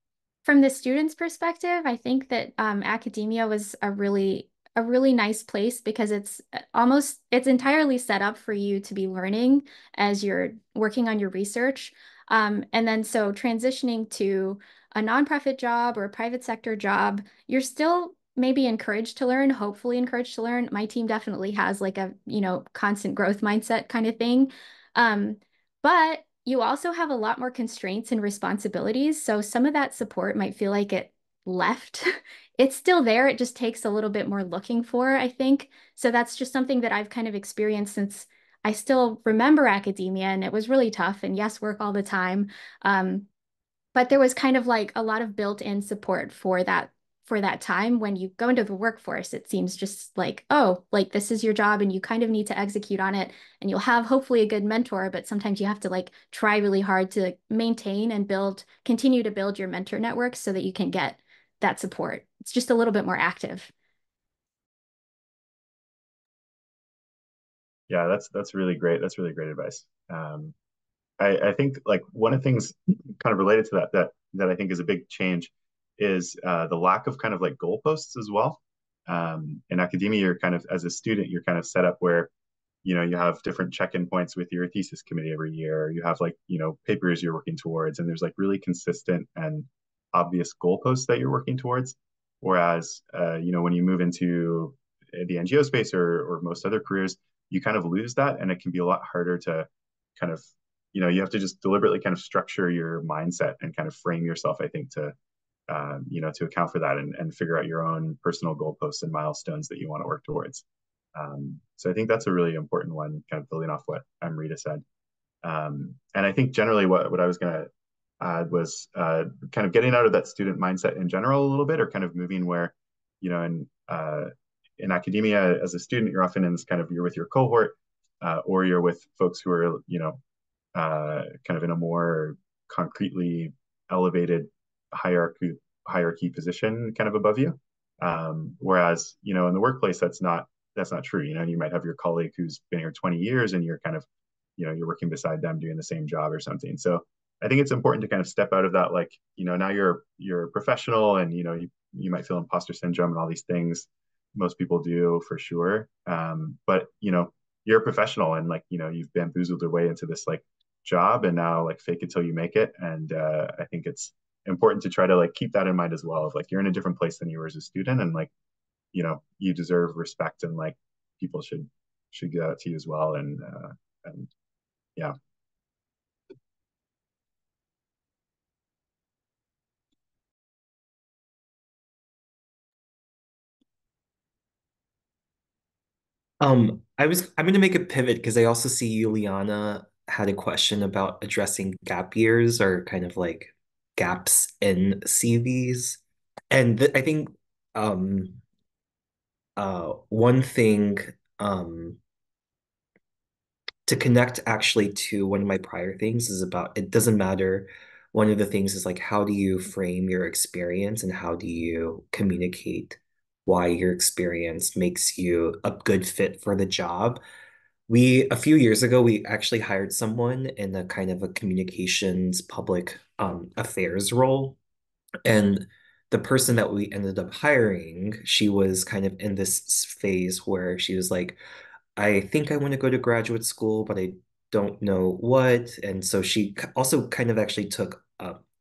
from the student's perspective, I think that um, academia was a really a really nice place because it's uh, almost it's entirely set up for you to be learning as you're working on your research. Um, and then so transitioning to a nonprofit job or a private sector job, you're still maybe encouraged to learn, hopefully encouraged to learn. My team definitely has like a, you know, constant growth mindset kind of thing. Um, but you also have a lot more constraints and responsibilities. So some of that support might feel like it left. it's still there. It just takes a little bit more looking for, I think. So that's just something that I've kind of experienced since I still remember academia and it was really tough and yes, work all the time. Um, but there was kind of like a lot of built-in support for that for that time when you go into the workforce it seems just like oh like this is your job and you kind of need to execute on it and you'll have hopefully a good mentor but sometimes you have to like try really hard to maintain and build continue to build your mentor network so that you can get that support it's just a little bit more active yeah that's that's really great that's really great advice um, I, I think like one of the things kind of related to that that that i think is a big change is uh, the lack of kind of like goalposts as well. Um, in academia, you're kind of as a student, you're kind of set up where you know you have different check-in points with your thesis committee every year. You have like you know papers you're working towards, and there's like really consistent and obvious goalposts that you're working towards. Whereas uh, you know when you move into the NGO space or or most other careers, you kind of lose that, and it can be a lot harder to kind of you know you have to just deliberately kind of structure your mindset and kind of frame yourself i think to um, you know, to account for that and, and figure out your own personal goalposts and milestones that you want to work towards. Um, so I think that's a really important one, kind of building off what Amrita said. Um, and I think generally what, what I was going to add was uh, kind of getting out of that student mindset in general a little bit, or kind of moving where, you know, and uh, in academia as a student, you're often in this kind of you're with your cohort, uh, or you're with folks who are, you know, uh, kind of in a more concretely elevated hierarchy hierarchy position kind of above you. Um, whereas, you know, in the workplace, that's not that's not true. You know, you might have your colleague who's been here 20 years and you're kind of, you know, you're working beside them doing the same job or something. So I think it's important to kind of step out of that, like, you know, now you're you're a professional and you know, you you might feel imposter syndrome and all these things. Most people do for sure. Um, but you know, you're a professional and like, you know, you've bamboozled your way into this like job and now like fake it till you make it. And uh, I think it's important to try to like keep that in mind as well of like you're in a different place than you were as a student and like you know you deserve respect and like people should should give that to you as well and uh and yeah Um, I was I'm gonna make a pivot because I also see Juliana had a question about addressing gap years or kind of like gaps in CVs. And th I think um, uh, one thing um, to connect actually to one of my prior things is about it doesn't matter. One of the things is like, how do you frame your experience and how do you communicate why your experience makes you a good fit for the job? We a few years ago we actually hired someone in a kind of a communications public um, affairs role, and the person that we ended up hiring, she was kind of in this phase where she was like, I think I want to go to graduate school, but I don't know what, and so she also kind of actually took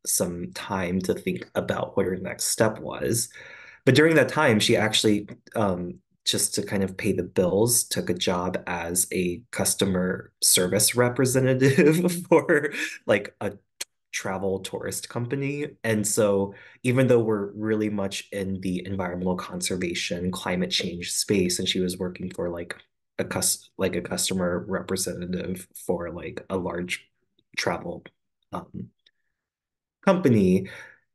some time to think about what her next step was. But during that time, she actually um, just to kind of pay the bills, took a job as a customer service representative for like a travel tourist company. And so even though we're really much in the environmental conservation, climate change space, and she was working for like a cus like a customer representative for like a large travel um, company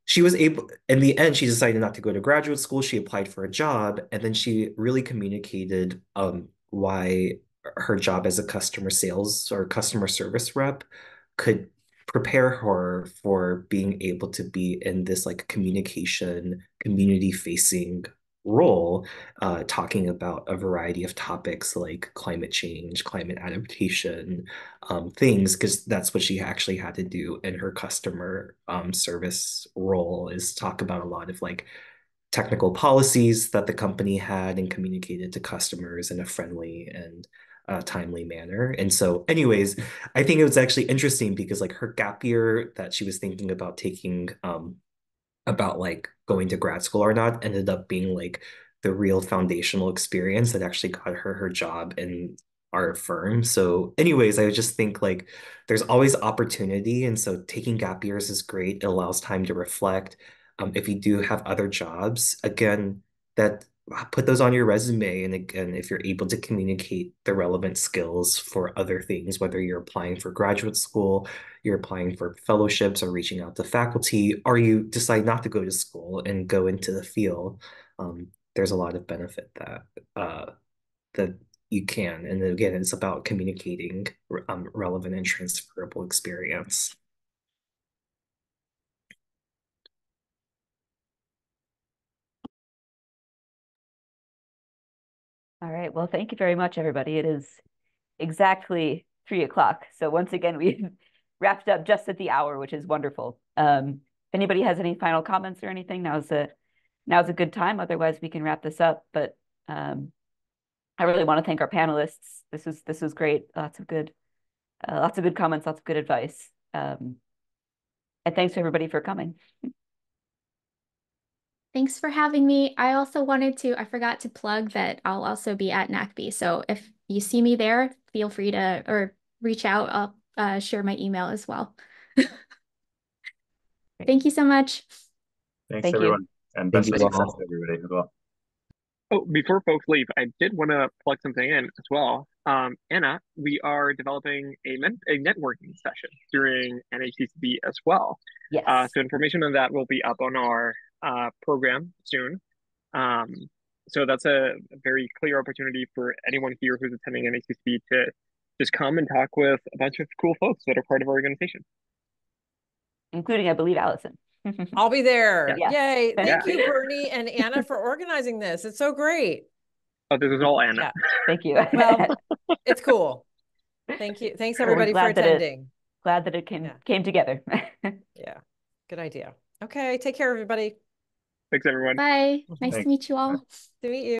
she was able in the end she decided not to go to graduate school. She applied for a job and then she really communicated um, why her job as a customer sales or customer service rep could prepare her for being able to be in this like communication community facing role uh, talking about a variety of topics like climate change climate adaptation um, things because that's what she actually had to do in her customer um, service role is talk about a lot of like technical policies that the company had and communicated to customers in a friendly and uh, timely manner. And so, anyways, I think it was actually interesting because like her gap year that she was thinking about taking um about like going to grad school or not ended up being like the real foundational experience that actually got her her job in our firm. So, anyways, I just think like there's always opportunity. And so taking gap years is great. It allows time to reflect. Um, if you do have other jobs, again, that put those on your resume. And again, if you're able to communicate the relevant skills for other things, whether you're applying for graduate school, you're applying for fellowships or reaching out to faculty, or you decide not to go to school and go into the field, um, there's a lot of benefit that uh, that you can. And again, it's about communicating um, relevant and transferable experience. All right. Well, thank you very much, everybody. It is exactly three o'clock. So once again, we've wrapped up just at the hour, which is wonderful. Um, if anybody has any final comments or anything, now's a now's a good time. Otherwise, we can wrap this up. But um, I really want to thank our panelists. This was this was great. Lots of good, uh, lots of good comments. Lots of good advice. Um, and thanks to everybody for coming. Thanks for having me. I also wanted to, I forgot to plug that I'll also be at NACCB. So if you see me there, feel free to, or reach out. I'll uh, share my email as well. Thank you so much. Thanks, Thank you. And best Thank you wishes to everybody as well. Oh, before folks leave, I did want to plug something in as well. Um, Anna, we are developing a, men- a networking session during NACCB as well. Yes. Uh, so information on that will be up on our uh, program soon. Um, so that's a, a very clear opportunity for anyone here who's attending NACCB to just come and talk with a bunch of cool folks that are part of our organization. Including, I believe, Alison. I'll be there. Yeah. Yay. Thank Yeah. you, Bernie and Anna, for organizing this. It's so great. Oh, this is all Anna. Yeah. Thank you. Well, It's cool. Thank you. Thanks everybody for glad that it- attending. Glad that it came Yeah. came together. Yeah. Good idea. Okay. Take care, everybody. Thanks, everyone. Bye. Nice Thanks. to meet you all. To meet you.